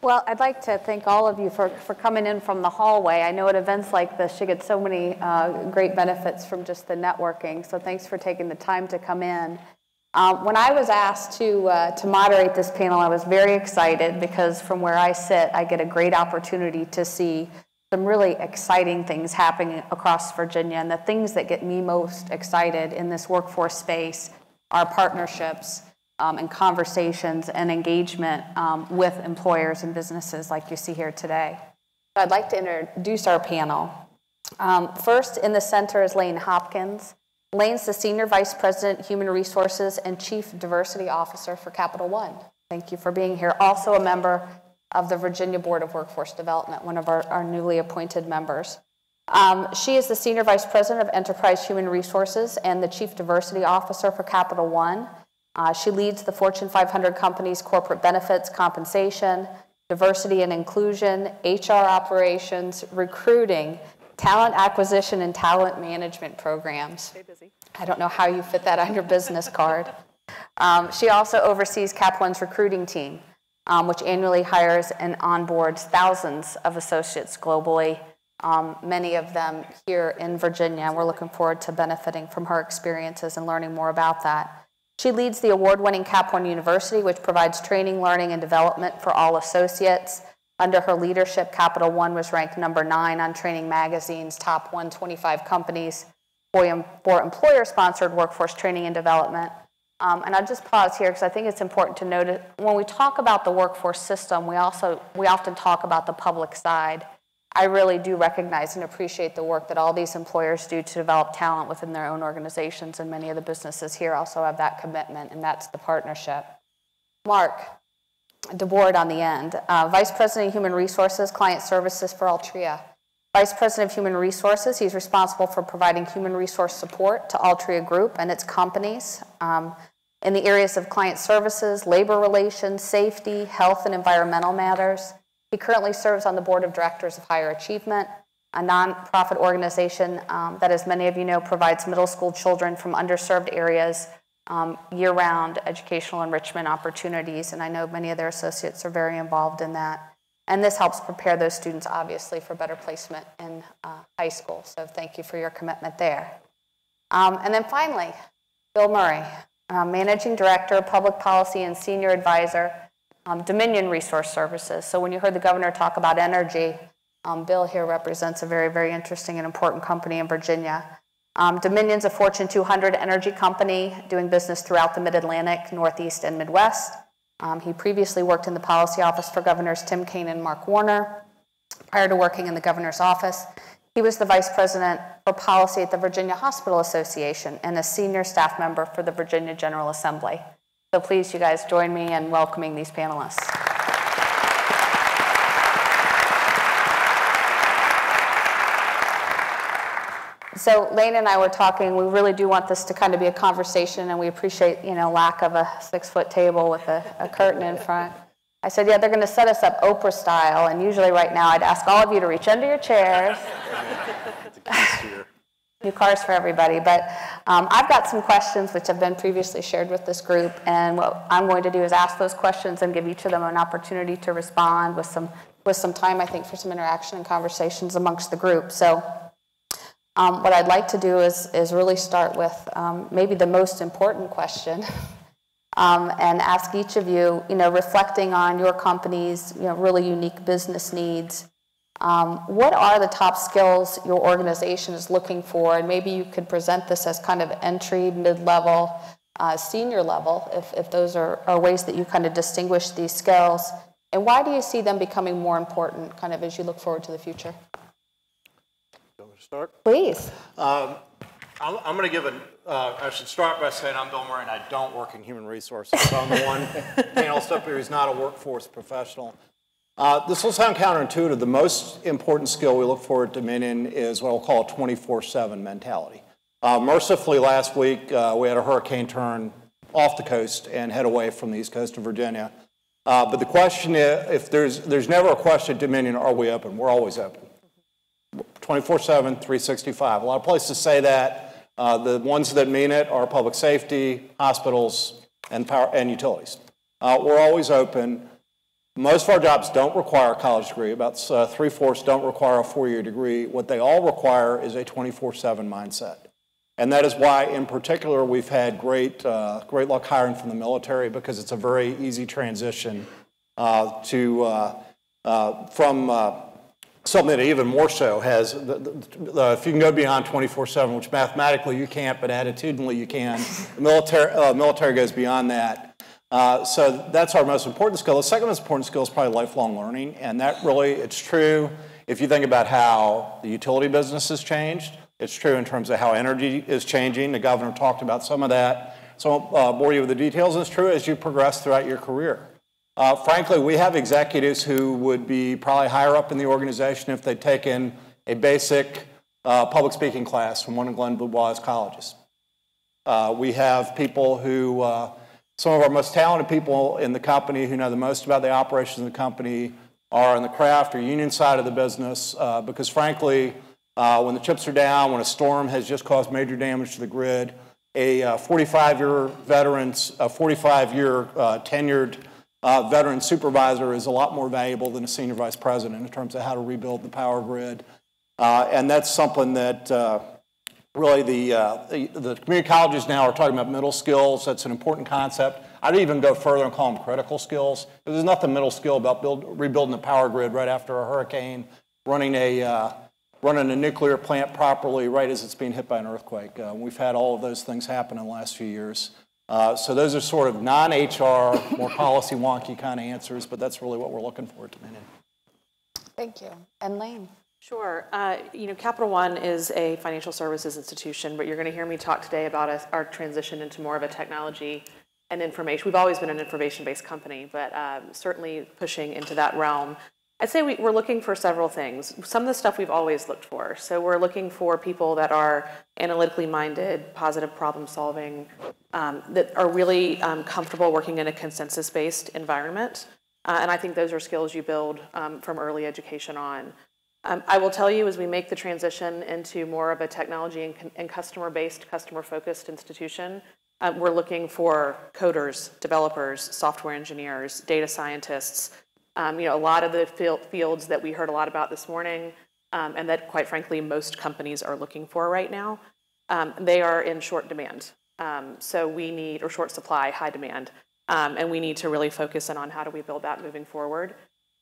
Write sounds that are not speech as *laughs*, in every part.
Well, I'd like to thank all of you for, for coming in from the hallway. I know at events like this, you get so many uh, great benefits from just the networking. So thanks for taking the time to come in. Um, when I was asked to, uh, to moderate this panel, I was very excited because from where I sit, I get a great opportunity to see some really exciting things happening across Virginia. And the things that get me most excited in this workforce space are partnerships um, and conversations and engagement um, with employers and businesses like you see here today. I'd like to introduce our panel. Um, first in the center is Lane Hopkins. Lane's the Senior Vice President, Human Resources and Chief Diversity Officer for Capital One. Thank you for being here. Also a member of the Virginia Board of Workforce Development, one of our, our newly appointed members. Um, she is the Senior Vice President of Enterprise Human Resources and the Chief Diversity Officer for Capital One. Uh, she leads the Fortune 500 company's corporate benefits, compensation, diversity and inclusion, HR operations, recruiting, talent acquisition, and talent management programs. I don't know how you fit that on your business card. *laughs* Um, she also oversees Cap One's recruiting team, um, which annually hires and onboards thousands of associates globally, um, many of them here in Virginia. We're looking forward to benefiting from her experiences and learning more about that. She leads the award-winning Cap One University, which provides training, learning, and development for all associates. Under her leadership, Capital One was ranked number nine on Training Magazine's top 125 companies for, for employer-sponsored workforce training and development. Um, and I'll just pause here because I think it's important to note that when we talk about the workforce system, we also we often talk about the public side. I really do recognize and appreciate the work that all these employers do to develop talent within their own organizations, and many of the businesses here also have that commitment, and that's the partnership. Mark DeBoard on the end, uh, Vice President of Human Resources, Client Services for Altria. Vice President of Human Resources, he's responsible for providing human resource support to Altria Group and its companies um, in the areas of client services, labor relations, safety, health and environmental matters. He currently serves on the board of directors of Higher Achievement, a nonprofit organization um, that, as many of you know, provides middle school children from underserved areas um, year round educational enrichment opportunities. And I know many of their associates are very involved in that. And this helps prepare those students, obviously, for better placement in uh, high school. So thank you for your commitment there. Um, and then finally, Bill Murray, uh, Managing Director, Public Policy and Senior Advisor um, Dominion Resource Services. So when you heard the governor talk about energy, um, Bill here represents a very, very interesting and important company in Virginia. Um, Dominion's a Fortune 200 energy company doing business throughout the Mid-Atlantic, Northeast, and Midwest. Um, he previously worked in the policy office for Governors Tim Kaine and Mark Warner. Prior to working in the governor's office, he was the vice president for policy at the Virginia Hospital Association and a senior staff member for the Virginia General Assembly. So please, you guys, join me in welcoming these panelists. So Lane and I were talking, we really do want this to kind of be a conversation and we appreciate, you know, lack of a six foot table with a, a curtain in front. I said, yeah, they're going to set us up Oprah style. And usually right now I'd ask all of you to reach under your chairs *laughs* new cars for everybody. But um, I've got some questions which have been previously shared with this group, and what I'm going to do is ask those questions and give each of them an opportunity to respond with some with some time, I think, for some interaction and conversations amongst the group. So. Um, what I'd like to do is, is really start with um, maybe the most important question *laughs* um, and ask each of you, you know, reflecting on your company's, you know, really unique business needs um, what are the top skills your organization is looking for? And maybe you could present this as kind of entry, mid-level, uh, senior level, if, if those are, are ways that you kind of distinguish these skills. And why do you see them becoming more important kind of as you look forward to the future? You want to start? Please. Um, I'm, I'm going to give an, uh, I should start by saying I'm Bill Murray and I don't work in human resources. So I'm the one *laughs* panelist up here who's not a workforce professional. Uh, this will sound counterintuitive. The most important skill we look for at Dominion is what I'll call a 24-7 mentality. Uh, mercifully, last week, uh, we had a hurricane turn off the coast and head away from the east coast of Virginia. Uh, but the question is, if there's, there's never a question at Dominion, are we open? We're always open. 24-7, 365. A lot of places say that. Uh, the ones that mean it are public safety, hospitals, and, power, and utilities. Uh, we're always open. Most of our jobs don't require a college degree. About uh, three-fourths don't require a four-year degree. What they all require is a 24-7 mindset. And that is why, in particular, we've had great, uh, great luck hiring from the military because it's a very easy transition uh, to, uh, uh, from uh, something that even more so has, the, the, if you can go beyond 24-7, which mathematically you can't, but attitudinally you can, the military, military goes beyond that. Uh, so that's our most important skill. The second most important skill is probably lifelong learning, and that really, it's true if you think about how the utility business has changed. It's true in terms of how energy is changing. The governor talked about some of that. So I won't uh, bore you with the details. It's true as you progress throughout your career. Uh, frankly, we have executives who would be probably higher up in the organization if they'd taken a basic uh, public speaking class from one of Glenn DuBois colleges. Uh, we have people who uh, some of our most talented people in the company who know the most about the operations of the company are on the craft or union side of the business uh, because, frankly, uh, when the chips are down, when a storm has just caused major damage to the grid, a 45-year uh, veteran, a 45-year uh, tenured uh, veteran supervisor is a lot more valuable than a senior vice president in terms of how to rebuild the power grid. and that's something that really the, uh, the, the, community colleges now are talking about middle skills. That's an important concept. I'd even go further and call them critical skills. There's nothing middle skill about build, rebuilding the power grid right after a hurricane, running a, uh, running a nuclear plant properly right as it's being hit by an earthquake. Uh, we've had all of those things happen in the last few years. Uh, so those are sort of non-HR, more policy wonky kind of answers, but that's really what we're looking for at the minute. Thank you. And Lane. Sure. Uh, you know, Capital One is a financial services institution, but you're going to hear me talk today about our transition into more of a technology and information. We've always been an information-based company, but um, certainly pushing into that realm. I'd say we, are looking for several things. Some of the stuff we've always looked for. So we're looking for people that are analytically minded, positive problem solving, um, that are really um, comfortable working in a consensus-based environment. Uh, and I think those are skills you build from early education on. Um, I will tell you as we make the transition into more of a technology and, and customer-based, customer-focused institution, uh, we're looking for coders, developers, software engineers, data scientists, um, you know, a lot of the fields that we heard a lot about this morning um, and that quite frankly most companies are looking for right now, um, they are in short demand. Um, so we need, or short supply, high demand. Um, and we need to really focus in on how do we build that moving forward.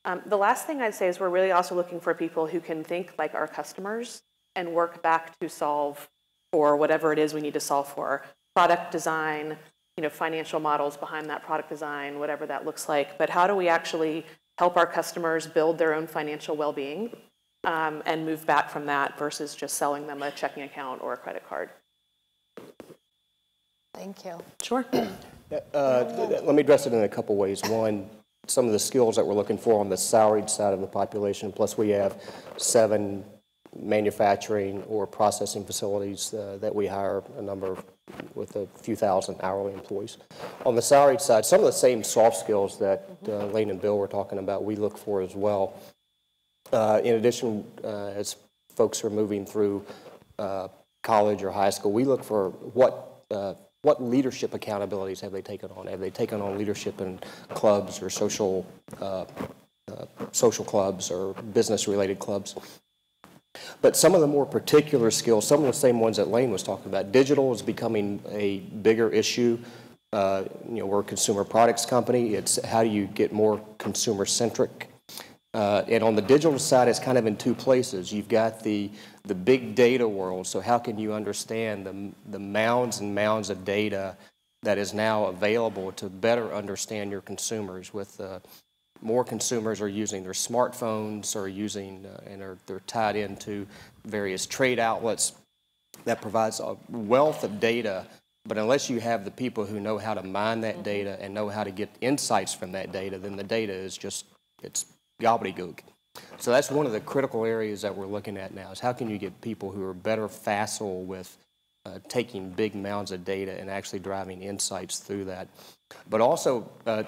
Um, the last thing I'd say is we're really also looking for people who can think like our customers and work back to solve for whatever it is we need to solve for. Product design, you know, financial models behind that product design, whatever that looks like. But how do we actually help our customers build their own financial well-being um, and move back from that versus just selling them a checking account or a credit card? Thank you. Sure. Uh, let me address it in a couple ways. One, some of the skills that we're looking for on the salaried side of the population. Plus, we have seven manufacturing or processing facilities uh, that we hire a number with a few thousand hourly employees. On the salaried side, some of the same soft skills that uh, Lane and Bill were talking about, we look for as well. Uh, in addition, uh, as folks are moving through uh, college or high school, we look for what uh, what leadership accountabilities have they taken on? Have they taken on leadership in clubs or social, uh, uh, social clubs or business-related clubs? But some of the more particular skills, some of the same ones that Lane was talking about, digital is becoming a bigger issue. Uh, you know, we're a consumer products company. It's how do you get more consumer-centric uh, and on the digital side, it's kind of in two places. You've got the, the big data world, so how can you understand the, the mounds and mounds of data that is now available to better understand your consumers with uh, more consumers are using their smartphones or using uh, and are they're tied into various trade outlets that provides a wealth of data. But unless you have the people who know how to mine that data and know how to get insights from that data then the data is just it's gobbledygook. So that's one of the critical areas that we're looking at now is how can you get people who are better facile with uh, taking big mounds of data and actually driving insights through that. But also, uh,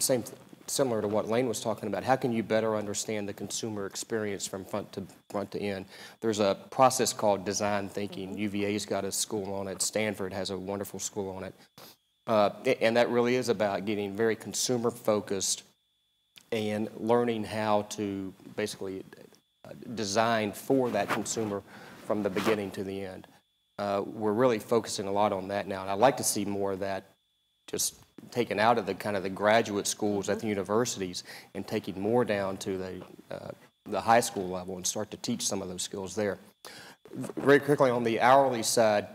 same similar to what Lane was talking about, how can you better understand the consumer experience from front to front to end? There's a process called design thinking. UVA's got a school on it. Stanford has a wonderful school on it. Uh, and that really is about getting very consumer focused and learning how to basically uh, design for that consumer from the beginning to the end. Uh, We're really focusing a lot on that now, and I'd like to see more of that just taken out of the kind of the graduate schools at the universities and taking more down to the, uh, the high school level and start to teach some of those skills there. Very quickly, on the hourly side,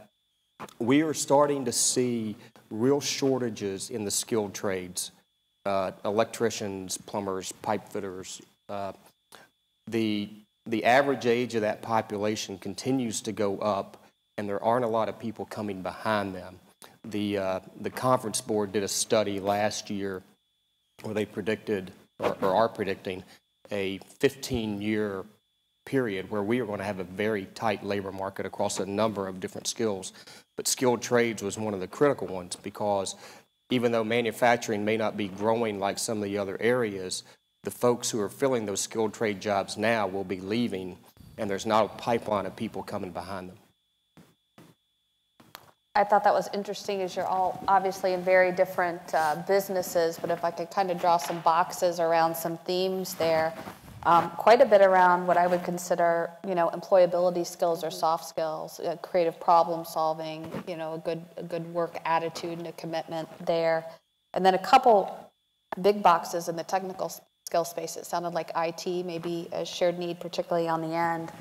we are starting to see real shortages in the skilled trades, uh, electricians, plumbers, pipe fitters. Uh, The, the average age of that population continues to go up, and there aren't a lot of people coming behind them. The, uh, the conference board did a study last year where they predicted, or or are predicting, a 15-year period where we are going to have a very tight labor market across a number of different skills. But skilled trades was one of the critical ones because even though manufacturing may not be growing like some of the other areas, the folks who are filling those skilled trade jobs now will be leaving, and there's not a pipeline of people coming behind them. I thought that was interesting, as you're all obviously in very different uh, businesses, but if I could kind of draw some boxes around some themes there, um, quite a bit around what I would consider, you know, employability skills or soft skills, uh, creative problem solving, you know, a good, a good work attitude and a commitment there. And then a couple big boxes in the technical skill space. It sounded like IT, maybe a shared need, particularly on the end.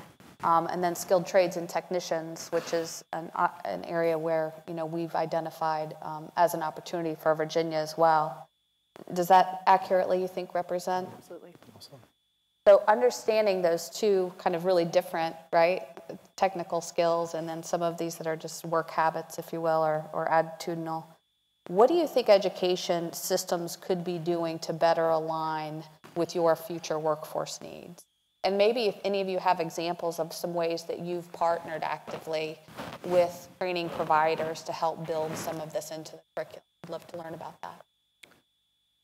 Um, and then skilled trades and technicians, which is an, uh, an area where, you know, we've identified um, as an opportunity for Virginia as well. Does that accurately, you think, represent? Absolutely. So understanding those two kind of really different, right, technical skills and then some of these that are just work habits, if you will, or, or attitudinal. What do you think education systems could be doing to better align with your future workforce needs? And maybe if any of you have examples of some ways that you've partnered actively with training providers to help build some of this into the curriculum. I'd love to learn about that.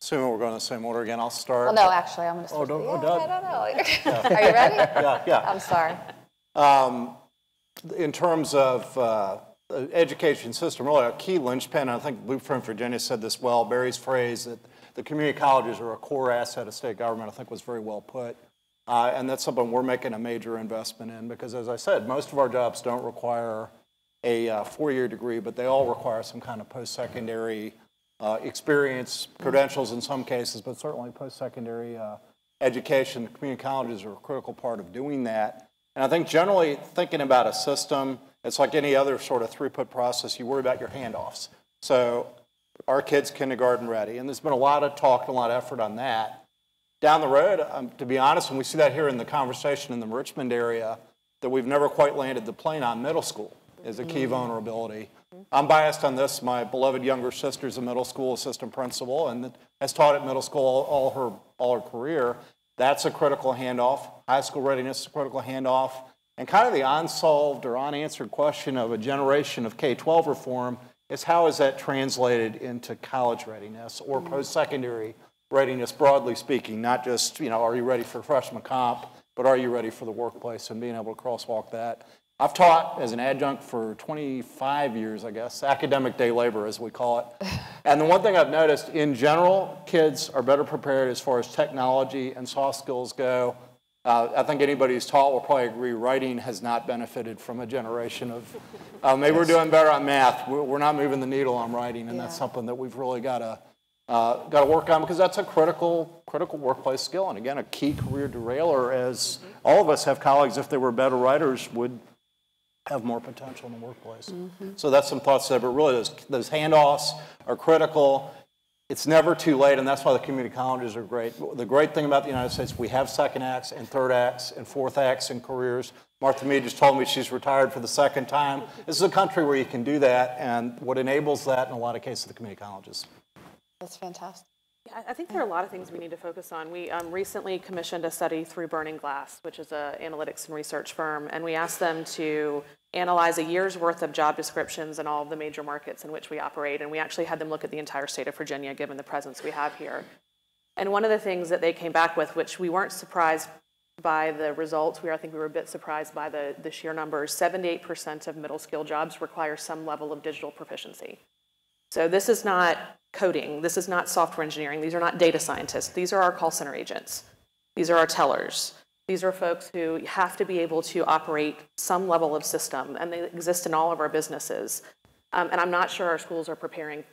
Assuming we're going in the same order again, I'll start. Well, no, actually, I'm going to start. Oh, don't- oh, Yeah, Doug. I don't know. Are you ready? *laughs* Yeah, yeah. I'm sorry. in terms of uh, the education system, really a key linchpin, I think Blueprint Virginia said this well, Barry's phrase that the community colleges are a core asset of state government, I think was very well put. Uh, And that's something we're making a major investment in because, as I said, most of our jobs don't require a uh, four-year degree, but they all require some kind of post-secondary uh, experience, credentials in some cases, but certainly post-secondary uh, education. Community colleges are a critical part of doing that. And I think generally thinking about a system, it's like any other sort of throughput process, you worry about your handoffs. So our kids kindergarten ready, and there's been a lot of talk and a lot of effort on that. Down the road, um, to be honest, and we see that here in the conversation in the Richmond area, that we've never quite landed the plane on middle school is a key vulnerability. I'm biased on this. My beloved younger sister's a middle school assistant principal and has taught at middle school all, all her all her career. That's a critical handoff. High school readiness is a critical handoff. And kind of the unsolved or unanswered question of a generation of K-12 reform is how is that translated into college readiness or mm. post-secondary readiness, broadly speaking, not just, you know, are you ready for freshman comp, but are you ready for the workplace and being able to crosswalk that. I've taught as an adjunct for 25 years, I guess, academic day labor, as we call it. *laughs* And the one thing I've noticed, in general, kids are better prepared as far as technology and soft skills go. Uh, I think anybody who's taught will probably agree writing has not benefited from a generation of, *laughs* uh, maybe we're doing better on math. We're, we're not moving the needle on writing, and that's something that we've really got to uh, got to work on because that's a critical critical workplace skill, and again, a key career derailer. As all of us have colleagues, if they were better writers, would have more potential in the workplace. Mm-hmm. So that's some thoughts there, but really those, those handoffs are critical. It's never too late, and that's why the community colleges are great. The great thing about the United States, we have second acts and third acts and fourth acts in careers. Martha Mead just told me she's retired for the second time. This is a country where you can do that, and what enables that in a lot of cases, the community colleges. That's fantastic. I think there are a lot of things we need to focus on. We um, recently commissioned a study through Burning Glass, which is an analytics and research firm, and we asked them to analyze a year's worth of job descriptions in all of the major markets in which we operate, and we actually had them look at the entire state of Virginia, given the presence we have here. And one of the things that they came back with, which we weren't surprised by the results, we, I think we were a bit surprised by the, the sheer numbers, 78% of middle skill jobs require some level of digital proficiency. So this is not coding, this is not software engineering, these are not data scientists, these are our call center agents. These are our tellers. These are folks who have to be able to operate some level of system, and they exist in all of our businesses. Um, and I'm not sure our schools are preparing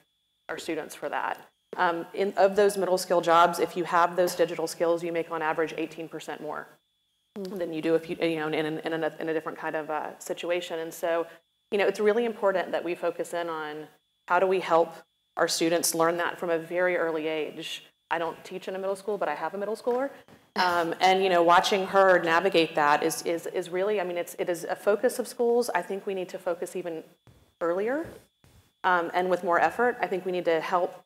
our students for that. Um, in, of those middle skill jobs, if you have those digital skills, you make on average 18% more than you do if you, you know, in, in, in, a, in a different kind of uh, situation. And so, you know, it's really important that we focus in on how do we help our students learn that from a very early age. I don't teach in a middle school, but I have a middle schooler. Um, *laughs* and, you know, watching her navigate that is, is, is really, I mean, it's, it is a focus of schools. I think we need to focus even earlier um, and with more effort. I think we need to help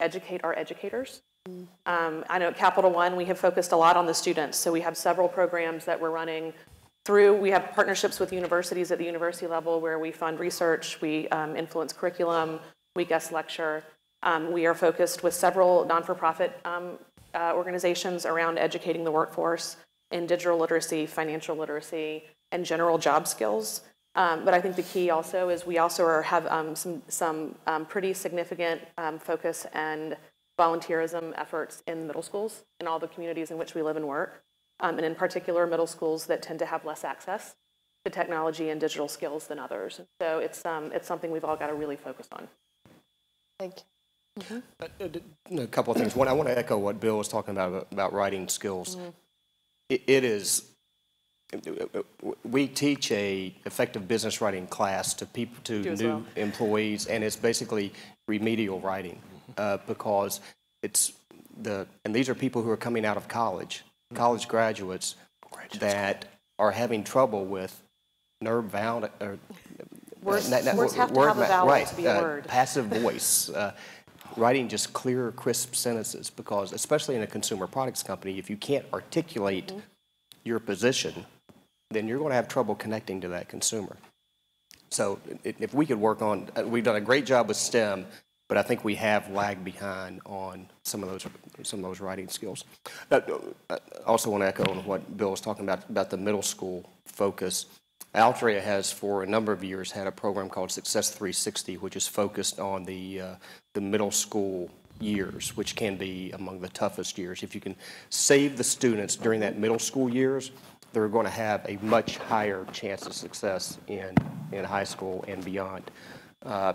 educate our educators. Um, I know at Capital One, we have focused a lot on the students. So we have several programs that we're running through, we have partnerships with universities at the university level where we fund research, we um, influence curriculum, we guest lecture. Um, we are focused with several non-for-profit um, uh, organizations around educating the workforce in digital literacy, financial literacy, and general job skills. Um, but I think the key also is we also are, have um, some, some um, pretty significant focus and volunteerism efforts in middle schools in all the communities in which we live and work, um, and in particular middle schools that tend to have less access to technology and digital skills than others. And so it's, um, it's something we've all got to really focus on. Thank you. A couple of things. One, I want to echo what Bill was talking about, about writing skills. It, it is, we teach a effective business writing class to people, to new well. employees, and it's basically remedial writing, uh, because it's the, and these are people who are coming out of college, college graduates that are having trouble with nerve vowel, or. Words- na- na- words have to word have a vowel right, to be a uh, word. Passive *laughs* voice, uh, writing just clear, crisp sentences, because especially in a consumer products company, if you can't articulate Mm-hmm. your position, then you're going to have trouble connecting to that consumer. So if we could work on, uh, we've done a great job with STEM, but I think we have lagged behind on some of those, some of those writing skills. Uh, I also want to echo on what Bill was talking about, about the middle school focus. Altria has for a number of years had a program called Success 360, which is focused on the, uh, the middle school years, which can be among the toughest years. If you can save the students during that middle school years, they're going to have a much higher chance of success in, in high school and beyond. Uh,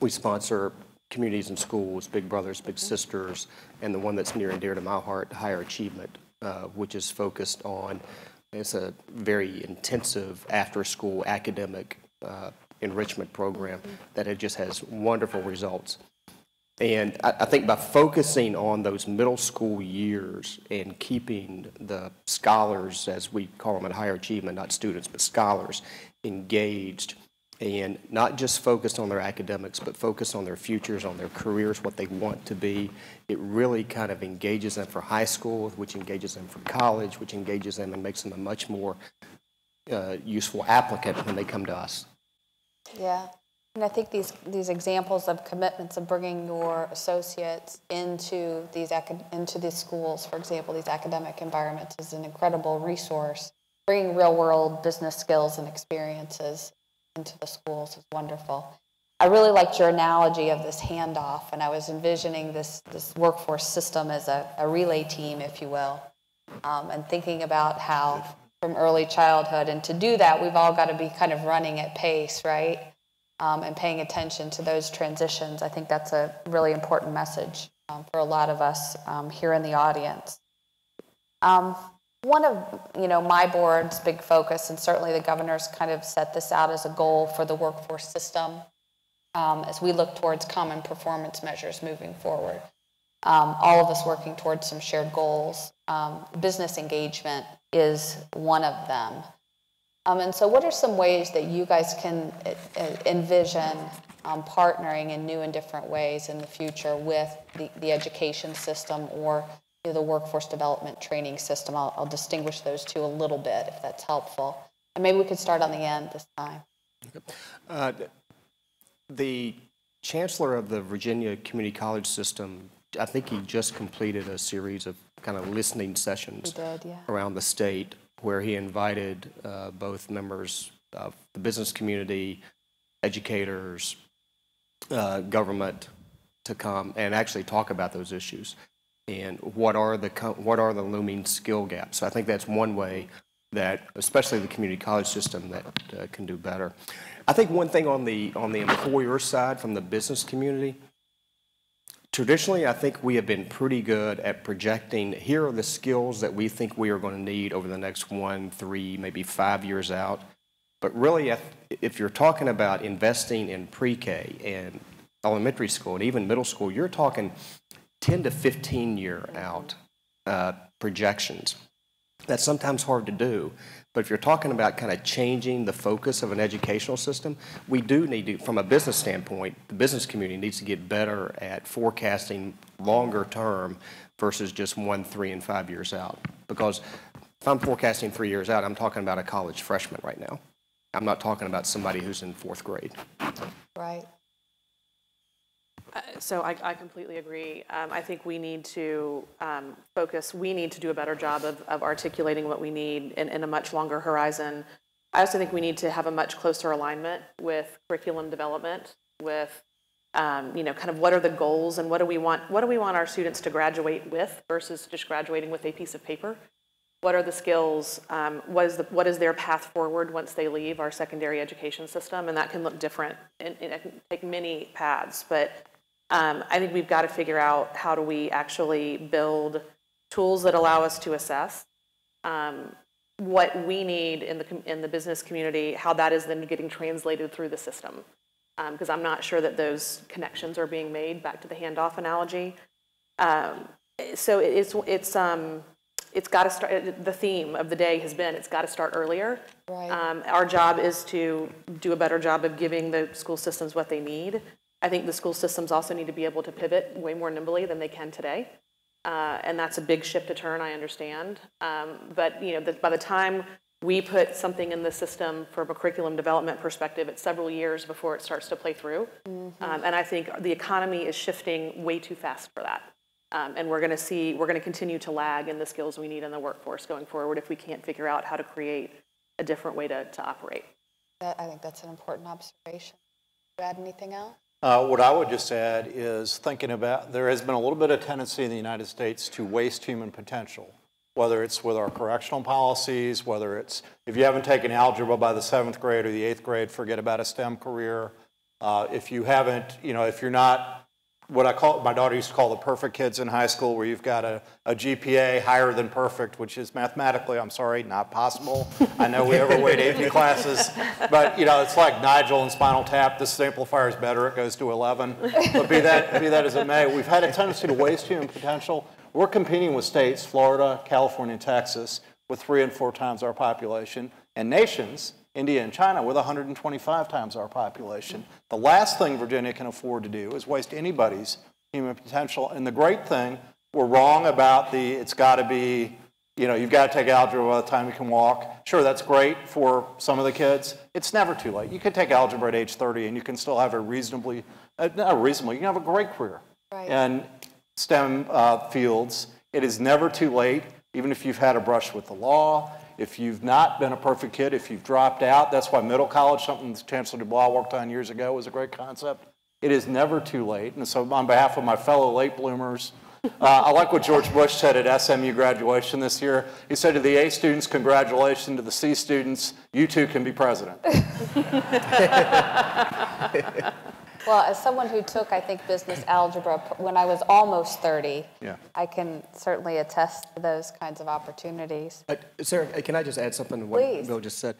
we sponsor communities and schools, Big Brothers, Big Sisters, and the one that's near and dear to my heart, Higher Achievement, uh, which is focused on, it's a very intensive after-school academic uh, enrichment program that it just has wonderful results. And I, I think by focusing on those middle school years and keeping the scholars, as we call them at higher achievement, not students, but scholars, engaged and not just focused on their academics, but focused on their futures, on their careers, what they want to be, it really kind of engages them for high school, which engages them for college, which engages them and makes them a much more uh, useful applicant when they come to us. Yeah, and I think these, these examples of commitments of bringing your associates into these, into these schools, for example, these academic environments is an incredible resource. Bringing real-world business skills and experiences into the schools is wonderful. I really liked your analogy of this handoff, and I was envisioning this, this workforce system as a, a relay team, if you will, um, and thinking about how from early childhood, and to do that, we've all got to be kind of running at pace, right? Um, and paying attention to those transitions. I think that's a really important message um, for a lot of us um, here in the audience. One of you know my board's big focus, and certainly the governor's kind of set this out as a goal for the workforce system um, as we look towards common performance measures moving forward. Um, all of us working towards some shared goals. Um, business engagement is one of them. Um, and so, what are some ways that you guys can uh, uh, envision um, partnering in new and different ways in the future with the, the education system or the workforce development training system? I'll, I'll distinguish those two a little bit if that's helpful. And maybe we could start on the end this time. Uh, The chancellor of the Virginia Community College System, I think he just completed a series of kind of listening sessions did, yeah. around the state where he invited uh, both members of the business community, educators, uh, government to come and actually talk about those issues and what are the what are the looming skill gaps. So I think that's one way that, especially the community college system, that uh, can do better. I think one thing on the on the employer side from the business community. Traditionally, I think we have been pretty good at projecting, here are the skills that we think we are going to need over the next one, three, maybe five years out. But really, if, if you're talking about investing in pre-K and elementary school and even middle school, you're talking 10 to 15 year out uh, projections. That's sometimes hard to do. But if you're talking about kind of changing the focus of an educational system, we do need to, from a business standpoint, the business community needs to get better at forecasting longer term versus just one, three, and five years out. Because if I'm forecasting three years out, I'm talking about a college freshman right now. I'm not talking about somebody who's in fourth grade. Right. So I, I completely agree. Um, I think we need to um, focus, we need to do a better job of, of articulating what we need in, in a much longer horizon. I also think we need to have a much closer alignment with curriculum development, with, um, you know, kind of what are the goals and what do we want, what do we want our students to graduate with versus just graduating with a piece of paper? What are the skills? Um, what is the, what is their path forward once they leave our secondary education system? And that can look different and, and it can take many paths, but um, I think we've got to figure out how do we actually build tools that allow us to assess um, what we need in the, in the business community, how that is then getting translated through the system. Because I'm not sure that those connections are being made, back to the handoff analogy. Um, So it- it's, it's, um, it's got to start, the theme of the day has been, it's got to start earlier. Right. Um, Our job is to do a better job of giving the school systems what they need. I think the school systems also need to be able to pivot way more nimbly than they can today. Uh, And that's a big ship to turn, I understand. Um, But, you know, the- by the time we put something in the system from a curriculum development perspective, it's several years before it starts to play through. Um, And I think the economy is shifting way too fast for that. Um, And we're going to see, we're going to continue to lag in the skills we need in the workforce going forward if we can't figure out how to create a different way to, to operate. That, I think that's an important observation. You add anything else? Uh, What I would just add is thinking about, there has been a little bit of tendency in the United States to waste human potential, whether it's with our correctional policies, whether it's, if you haven't taken algebra by the seventh grade or the eighth grade, forget about a STEM career. Uh, If you haven't, you know, if you're not, what I call, my daughter used to call the perfect kids in high school, where you've got a, a GPA higher than perfect, which is mathematically, I'm sorry, not possible. I know we ever overweight *laughs* AP classes, but, you know, it's like Nigel and Spinal Tap, this amplifier is better, it goes to 11. But be that, be that as it may, we've had a tendency to waste human potential. We're competing with states, Florida, California, and Texas, with three and four times our population, and nations, India and China, with 125 times our population. The last thing Virginia can afford to do is waste anybody's human potential. And the great thing, we're wrong about the, it's got to be, you know, you've got to take algebra by the time you can walk. Sure, that's great for some of the kids. It's never too late. You could take algebra at age 30 and you can still have a reasonably, uh, not reasonably, you can have a great career. Right. And STEM uh, fields, it is never too late, even if you've had a brush with the law, if you've not been a perfect kid, if you've dropped out. That's why middle college, something Chancellor Dubois worked on years ago, was a great concept. It is never too late. And so, on behalf of my fellow late bloomers, uh, I like what George Bush said at SMU graduation this year. He said to the A students, congratulations. To the C students, you too can be president. *laughs* Well, as someone who took, I think, business algebra when I was almost 30, Yeah. I can certainly attest to those kinds of opportunities. Uh, Sara, uh, can I just add something to what Please. Bill just said?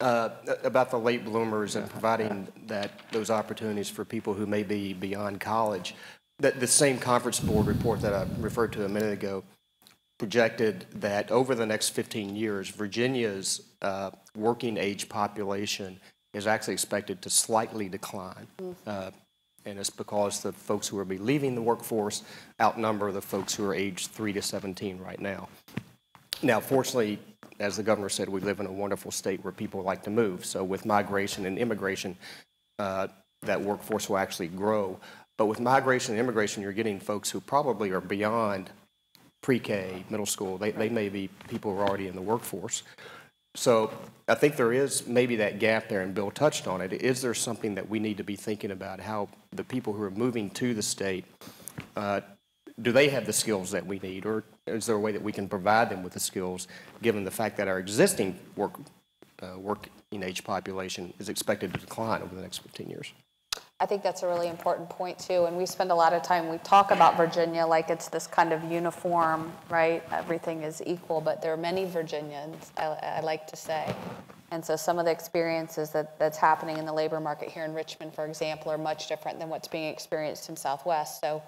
Uh, About the late bloomers and providing that, those opportunities for people who may be beyond college. That, the same conference board report that I referred to a minute ago projected that over the next 15 years, Virginia's uh, working age population is actually expected to slightly decline. Uh, And it's because the folks who will be leaving the workforce outnumber the folks who are aged 3 to 17 right now. Now, fortunately, as the governor said, we live in a wonderful state where people like to move. So with migration and immigration, uh, that workforce will actually grow. But with migration and immigration, you're getting folks who probably are beyond pre-K, middle school. They, they may be people who are already in the workforce. So I think there is maybe that gap there, and Bill touched on it. Is there something that we need to be thinking about, how the people who are moving to the state, uh, do they have the skills that we need? Or is there a way that we can provide them with the skills, given the fact that our existing work, uh, working age population is expected to decline over the next 15 years? I think that's a really important point too, and we spend a lot of time, we talk about Virginia like it's this kind of uniform, right? Everything is equal, but there are many Virginians, I, I like to say. And so some of the experiences that, that's happening in the labor market here in Richmond, for example, are much different than what's being experienced in Southwest. So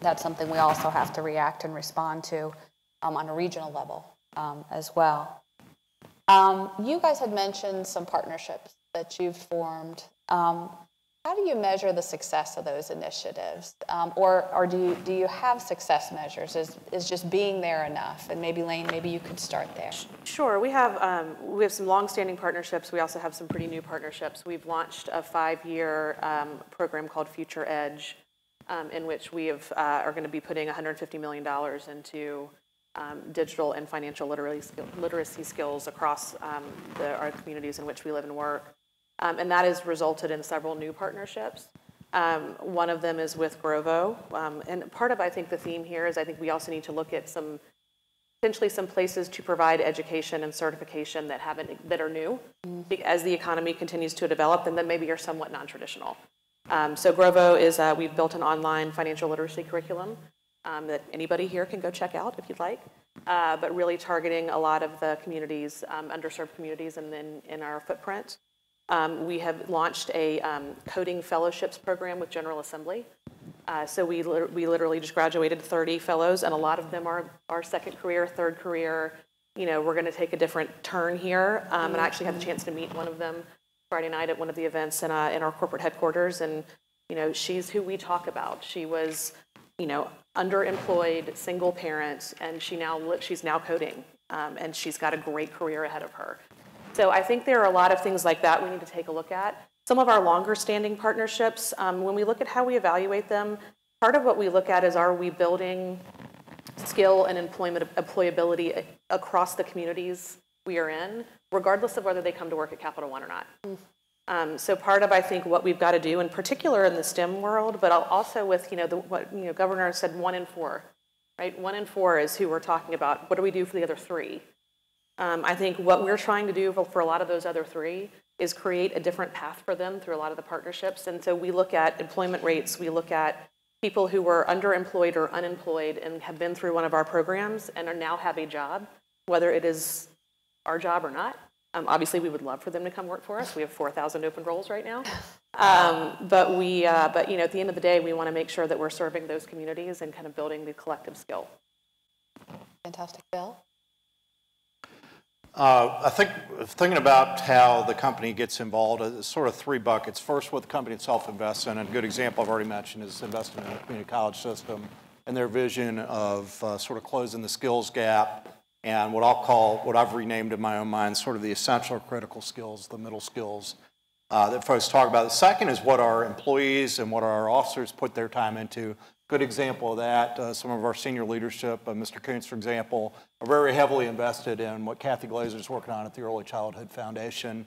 that's something we also have to react and respond to um, on a regional level um, as well. Um, you guys had mentioned some partnerships that you've formed. Um, how do you measure the success of those initiatives? Um, or or do, you, do you have success measures? Is, is just being there enough? And maybe Lane, maybe you could start there. Sure, we have, um, we have some longstanding partnerships. We also have some pretty new partnerships. We've launched a five-year um, program called Future Edge, um, in which we have, uh, are going to be putting $150 million into um, digital and financial literacy, literacy skills across um, the, our communities in which we live and work. Um, and that has resulted in several new partnerships. Um, one of them is with Grovo. Um, and part of, I think, the theme here is I think we also need to look at some potentially some places to provide education and certification that haven't that are new. Be- as the economy continues to develop and then maybe are somewhat non-traditional. Um, so grovo is uh, we've built an online financial literacy curriculum um, that anybody here can go check out if you'd like. Uh, but really targeting a lot of the communities um, underserved communities and then in our footprint um, we have launched a um, coding fellowships program with general assembly uh, so we, lit- we literally just graduated 30 fellows, and a lot of them are, our second career, third career. You know, we're going to take a different turn here. Um, and I actually had the chance to meet one of them Friday night at one of the events in, uh, in our corporate headquarters. And, you know, she's who we talk about. She was, you know, underemployed, single parent, and she now, li- she's now coding. Um, and she's got a great career ahead of her. So I think there are a lot of things like that we need to take a look at. Some of our longer standing partnerships, um, when we look at how we evaluate them, part of what we look at is are we building skill and employment employability across the communities we are in, regardless of whether they come to work at Capital One or not. Um, so part of I think what we've got to do, in particular in the STEM world, but also with you know the what you know Governor said one in four, right? One in four is who we're talking about. What do we do for the other three? Um, I think what we're trying to do for, for a lot of those other three is create a different path for them through a lot of the partnerships. And so we look at employment rates, we look at people who were underemployed or unemployed and have been through one of our programs and are now have a job, whether it is our job or not. Um, obviously, we would love for them to come work for us. We have 4,000 open roles right now. Um, but we, uh, but you know, at the end of the day, we want to make sure that we're serving those communities and kind of building the collective skill. Fantastic, Bill. Uh, I think, thinking about how the company gets involved, uh, it's sort of three buckets. First, what the company itself invests in, and a good example I've already mentioned is investment in the community college system and their vision of uh, sort of closing the skills gap and what I'll call, what I've renamed in my own mind, sort of the essential critical skills, the middle skills uh, that folks talk about. The second is what our employees and what our officers put their time into. Good example of that, uh, some of our senior leadership, uh, Mr. Koonce, for example, are very heavily invested in what Kathy Glazer is working on at the Early Childhood Foundation,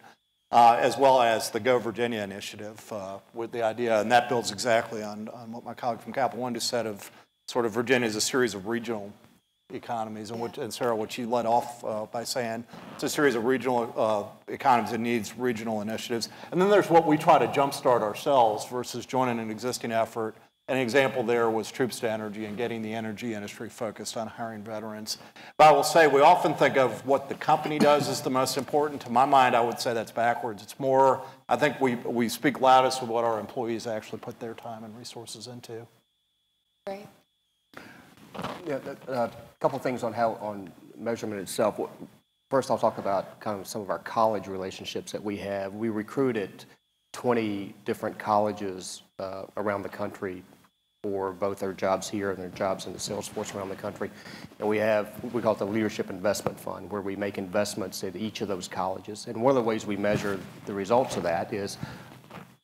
uh, as well as the Go Virginia initiative uh, with the idea, and that builds exactly on, on what my colleague from Capital One just said of sort of Virginia is a series of regional economies, and, which, and Sara, what you led off uh, by saying, it's a series of regional uh, economies that needs regional initiatives. And then there's what we try to jumpstart ourselves versus joining an existing effort. An example there was Troops to Energy and getting the energy industry focused on hiring veterans. But I will say, we often think of what the company does as the most important. To my mind, I would say that's backwards. It's more, I think we, we speak loudest with what our employees actually put their time and resources into. Great. Yeah, a couple things on how, on measurement itself. First, I'll talk about kind of some of our college relationships that we have. We recruited 20 different colleges uh, around the country for both their jobs here and their jobs in the sales force around the country. And we have, we call it the Leadership Investment Fund, where we make investments at each of those colleges. And one of the ways we measure the results of that is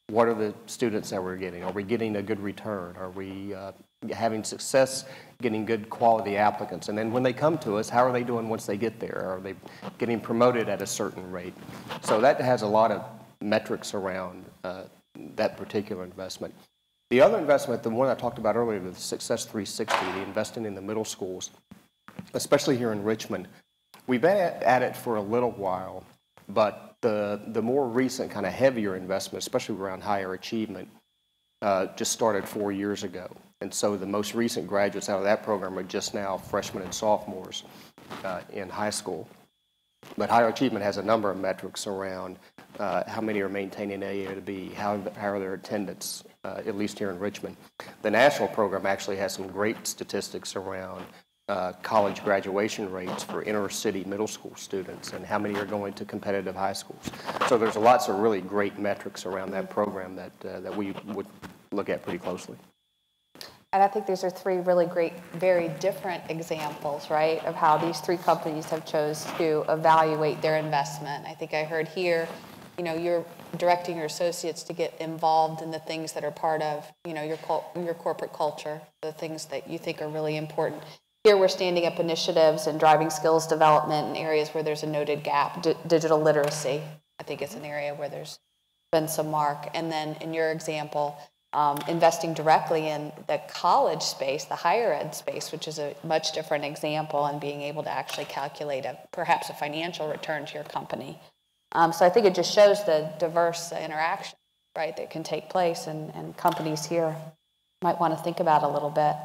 what are the students that we're getting? Are we getting a good return? Are we uh, having success, getting good quality applicants. And then when they come to us, how are they doing once they get there? Are they getting promoted at a certain rate? So that has a lot of metrics around uh, that particular investment. The other investment, the one I talked about earlier, the Success 360, the investing in the middle schools, especially here in Richmond, we've been at, it for a little while, but the, the more recent kind of heavier investment, especially around higher achievement, uh, just started four years ago. And so the most recent graduates out of that program are just now freshmen and sophomores uh, in high school. But higher achievement has a number of metrics around uh, how many are maintaining A to B, how, how are their attendance, uh, at least here in Richmond. The national program actually has some great statistics around uh, college graduation rates for inner city middle school students and how many are going to competitive high schools. So there's lots of really great metrics around that program that, uh, that we would look at pretty closely. And I think these are three really great, very different examples, right, of how these three companies have chose to evaluate their investment. I think I heard here, you know, you're directing your associates to get involved in the things that are part of, you know, your your corporate culture, the things that you think are really important. Here, we're standing up initiatives and driving skills development in areas where there's a noted gap. D- digital literacy, I think, is an area where there's been some mark. And then in your example, um, investing directly in the college space, the higher ed space, which is a much different example, and being able to actually calculate a perhaps a financial return to your company. Um, so I think it just shows the diverse interaction, right, that can take place, and, and companies here might want to think about a little bit.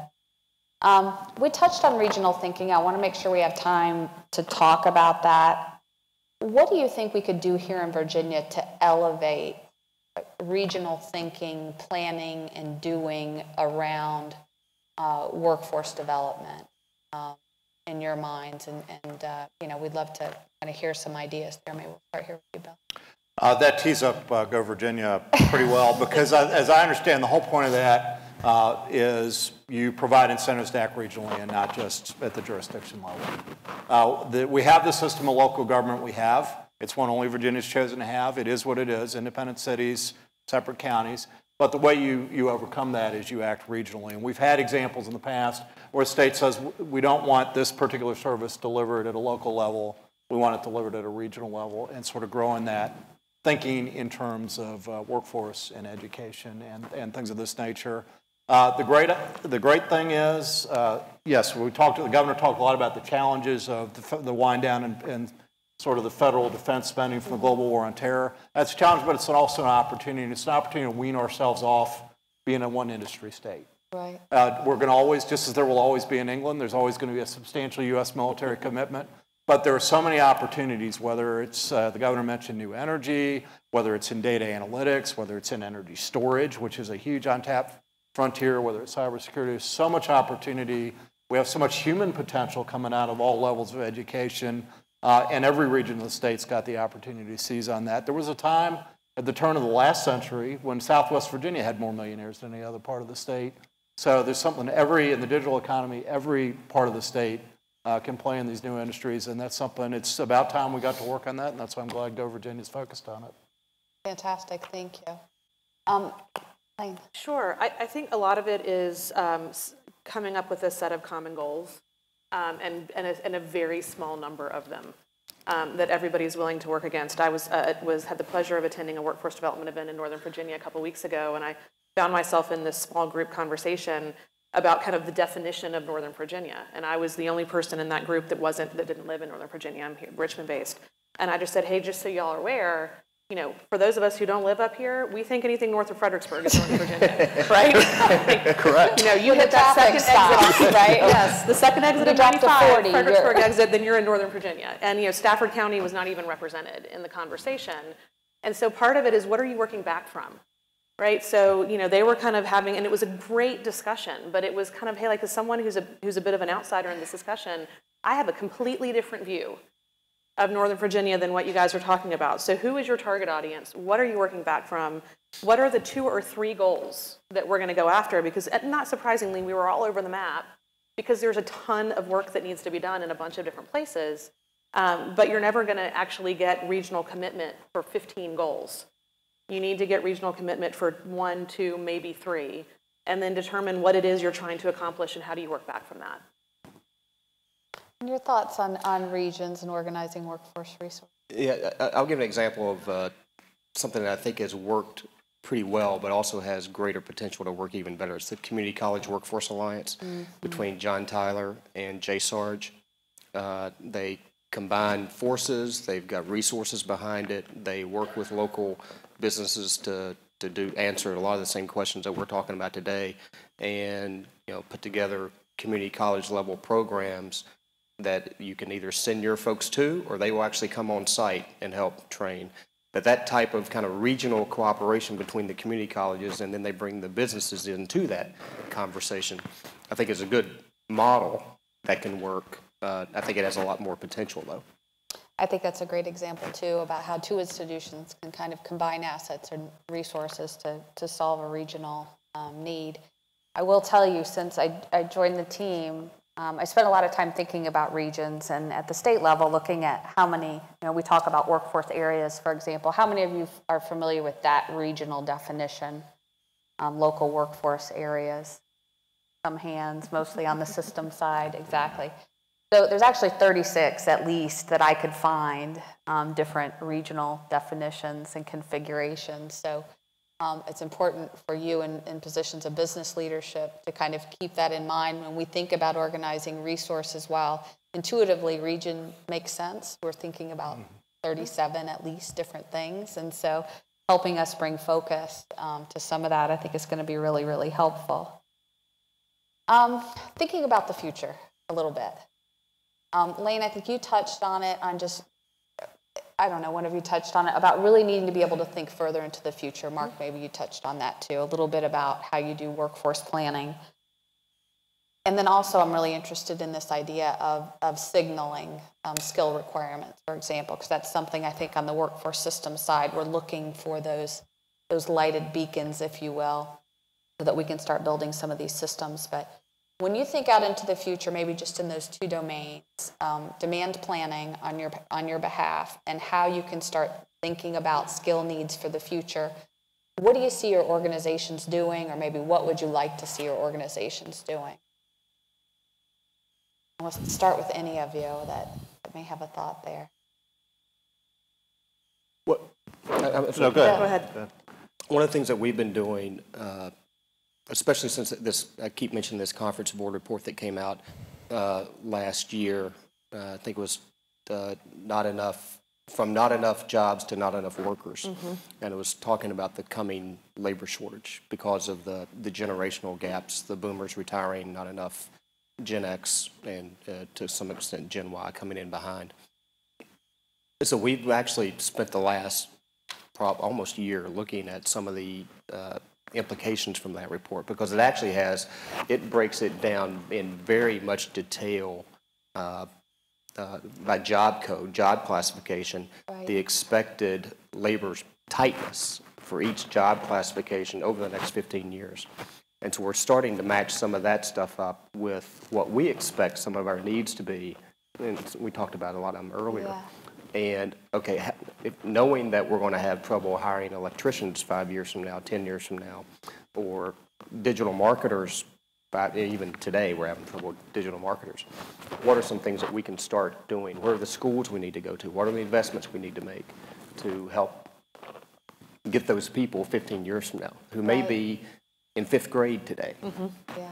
Um, we touched on regional thinking. I want to make sure we have time to talk about that. What do you think we could do here in Virginia to elevate regional thinking, planning, and doing around uh, workforce development um, in your minds? And, and uh, you know, we'd love to kind of hear some ideas there. Maybe we'll start here with you, Bill. Uh, That tees up uh, Go Virginia pretty well, *laughs* because as I understand, the whole point of that uh, is you provide incentives to act regionally and not just at the jurisdiction level. Uh, the- We have the system of local government we have. It's one only Virginia's chosen to have. It is what it is, independent cities, separate counties. But the way you, you overcome that is you act regionally. And we've had examples in the past where a state says, we don't want this particular service delivered at a local level. We want it delivered at a regional level and sort of growing that thinking in terms of uh, workforce and education and, and things of this nature. Uh, the great the great thing is, uh, yes, we talked. The governor talked a lot about the challenges of the, the wind down and, and sort of the federal defense spending from the global war on terror. That's a challenge, but it's also an opportunity. It's an opportunity to wean ourselves off being a one industry state. Right. Uh, we're going to always, just as there will always be in England, there's always going to be a substantial U.S. military commitment. But there are so many opportunities, whether it's, uh, the governor mentioned new energy, whether it's in data analytics, whether it's in energy storage, which is a huge untapped frontier, whether it's cybersecurity, there's so much opportunity. We have so much human potential coming out of all levels of education, uh, and every region of the state's got the opportunity to seize on that. There was a time at the turn of the last century when Southwest Virginia had more millionaires than any other part of the state. So there's something every, in the digital economy, every part of the state uh, can play in these new industries, and that's something, it's about time we got to work on that, and that's why I'm glad Go Virginia's focused on it. Fantastic. Thank you. Um, Sure. I, I think a lot of it is um, coming up with a set of common goals um, and, and, a, and a very small number of them um, that everybody's willing to work against. I was, uh, was had the pleasure of attending a workforce development event in Northern Virginia a couple weeks ago, and I found myself in this small group conversation about kind of the definition of Northern Virginia. And I was the only person in that group that wasn't that didn't live in Northern Virginia. I'm here, Richmond based, and I just said, hey, just so y'all are aware, you know, for those of us who don't live up here, we think anything north of Fredericksburg is Northern Virginia, *laughs* right? *laughs* Correct. You know, you When hit that traffic second exit, *laughs* right? Yes, the second exit You of drop to 95, 40, you're- Fredericksburg exit, then you're in Northern Virginia. And, you know, Stafford County was not even represented in the conversation. And so part of it is what are you working back from? Right? So, you know, they were kind of having, and it was a great discussion, but it was kind of, hey, like as someone who's a, who's a bit of an outsider in this discussion, I have a completely different view of Northern Virginia than what you guys are talking about. So who is your target audience? What are you working back from? What are the two or three goals that we're going to go after? Because not surprisingly, we were all over the map because there's a ton of work that needs to be done in a bunch of different places. Um, but you're never going to actually get regional commitment for 15 goals. You need to get regional commitment for one, two, maybe three. and then determine what it is you're trying to accomplish and how do you work back from that. And your thoughts on, on regions and organizing workforce resources? Yeah, I'll give an example of uh, something that I think has worked pretty well, but also has greater potential to work even better. It's the Community College Workforce Alliance between John Tyler and J. Sarge. Uh, They combine forces, they've got resources behind it, they work with local businesses to, to do, answer a lot of the same questions that we're talking about today, and, you know, put together community college level programs that you can either send your folks to, or they will actually come on site and help train. But that type of kind of regional cooperation between the community colleges, and then they bring the businesses into that conversation, I think is a good model that can work. Uh, I think it has a lot more potential, though. I think that's a great example too about how two institutions can kind of combine assets and resources to, to solve a regional um, need. I will tell you, since I, I joined the team, um, I spent a lot of time thinking about regions and at the state level, looking at how many, you know, we talk about workforce areas, for example. How many of you are familiar with that regional definition? Um, local workforce areas? Some hands, mostly on the system side, exactly. So there's actually 36 at least that I could find, um, different regional definitions and configurations. So um, it's important for you in, in positions of business leadership to kind of keep that in mind when we think about organizing resources. While intuitively region makes sense, we're thinking about 37 at least different things. And so helping us bring focus um, to some of that, I think is going to be really, really helpful. Um, thinking about the future a little bit. Um, Lane, I think you touched on it on just, I don't know, one of you touched on it about really needing to be able to think further into the future. Mark, maybe you touched on that too, a little bit about how you do workforce planning. And then also, I'm really interested in this idea of, of signaling um, skill requirements, for example, because that's something I think on the workforce system side, we're looking for those, those lighted beacons, if you will, so that we can start building some of these systems. But when you think out into the future, maybe just in those two domains, um, demand planning on your, on your behalf and how you can start thinking about skill needs for the future, what do you see your organizations doing, or maybe what would you like to see your organizations doing? Let's start with any of you that that may have a thought there. What, I- I- No, go ahead. Go ahead. One of the things that we've been doing, uh, especially since this, I keep mentioning this conference board report that came out uh, last year, uh, I think it was uh, not enough, from not enough jobs to not enough workers. And it was talking about the coming labor shortage because of the, the generational gaps, the boomers retiring, not enough Gen X, and uh, to some extent Gen Y coming in behind. So we've actually spent the last prob, almost year looking at some of the uh, implications from that report because it actually has, it breaks it down in very much detail uh, uh, by job code, job classification, Right. the expected labor tightness for each job classification over the next 15 years. And so we're starting to match some of that stuff up with what we expect some of our needs to be. And we talked about a lot of them earlier. Yeah. And, okay, if, knowing that we're going to have trouble hiring electricians five years from now, 10 years from now, or digital marketers, five, even today, we're having trouble with digital marketers. What are some things that we can start doing? What are the schools we need to go to? What are the investments we need to make to help get those people 15 years from now, who may Right. be in fifth grade today? Mm-hmm. Yeah,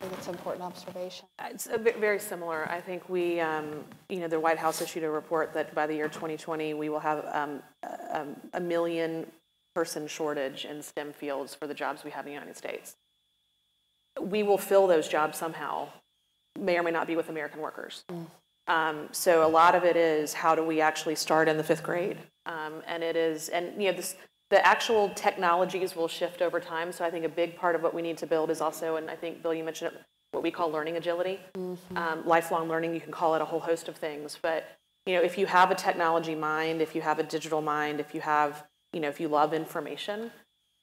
I think it's an important observation. It's a bit very similar. I think we, um, you know, the White House issued a report that by the year 2020, we will have um, a um, a million person shortage in STEM fields for the jobs we have in the United States. We will fill those jobs somehow, may or may not be with American workers. Um, So a lot of it is how do we actually start in the fifth grade? Um, And it is, and you know, this, the actual technologies will shift over time. So I think a big part of what we need to build is also, and I think, Bill, you mentioned it, what we call learning agility. Um, Lifelong learning, you can call it a whole host of things. But, you know, if you have a technology mind, if you have a digital mind, if you have, you know, if you love information,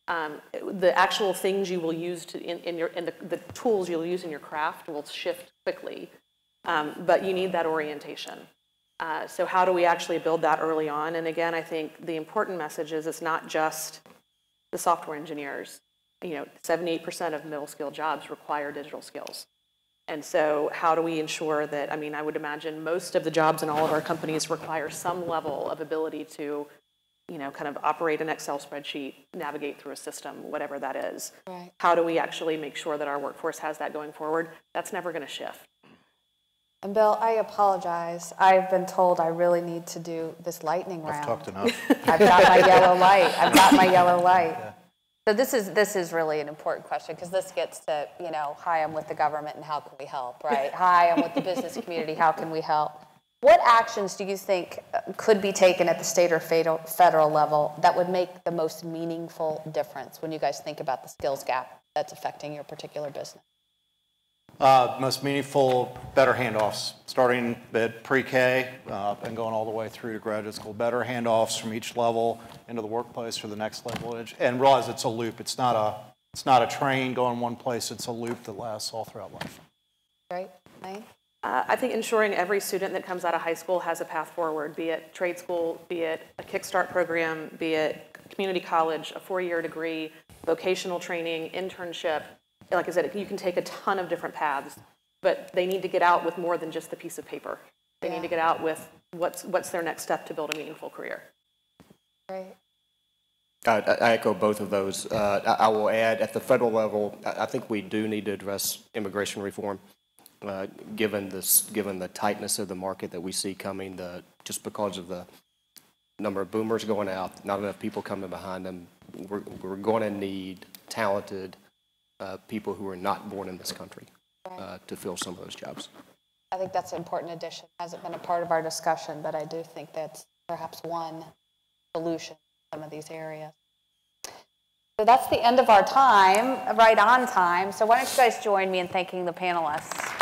um, the actual things you will use to, in, in your, in the, the tools you'll use in your craft will shift quickly. Um, but you need that orientation. Uh, so how do we actually build that early on? And again, I think the important message is it's not just the software engineers. you know, 78% of middle skill jobs require digital skills. And so how do we ensure that, I mean, I would imagine most of the jobs in all of our companies require some level of ability to, you know, kind of operate an Excel spreadsheet, navigate through a system, whatever that is. Right. How do we actually make sure that our workforce has that going forward? That's never going to shift. And Bill, I apologize. I've been told I really need to do this lightning round. I've talked enough. *laughs* I've got my yellow *laughs* light. I've got my yellow light. So this is, this is really an important question because this gets to, you know, hi, I'm with the government and how can we help, right? *laughs* Hi, I'm with the business community, how can we help? What actions do you think uh, could be taken at the state or federal, federal level that would make the most meaningful difference when you guys think about the skills gap that's affecting your particular business? Uh, Most meaningful, better handoffs, starting at pre-K uh, and going all the way through to graduate school. Better handoffs from each level into the workplace for the next level. And realize it's a loop. It's not a, it's not a train going one place. It's a loop that lasts all throughout life. Right? Uh, I think ensuring every student that comes out of high school has a path forward, be it trade school, be it a Kickstart program, be it community college, a four-year degree, vocational training, internship. Like I said, you can take a ton of different paths, but they need to get out with more than just the piece of paper. They need to get out with what's, what's their next step to build a meaningful career. Right. I I echo both of those. Uh, I I will add, at the federal level, I I think we do need to address immigration reform, uh, given this, given the tightness of the market that we see coming, the, just because of the number of boomers going out, not enough people coming behind them. We're, we're going to need talented uh, people who are not born in this country uh, to fill some of those jobs. I think that's an important addition. Hasn't been a part of our discussion, but I do think that's perhaps one solution in some of these areas. So that's the end of our time, right on time. So why don't you guys join me in thanking the panelists?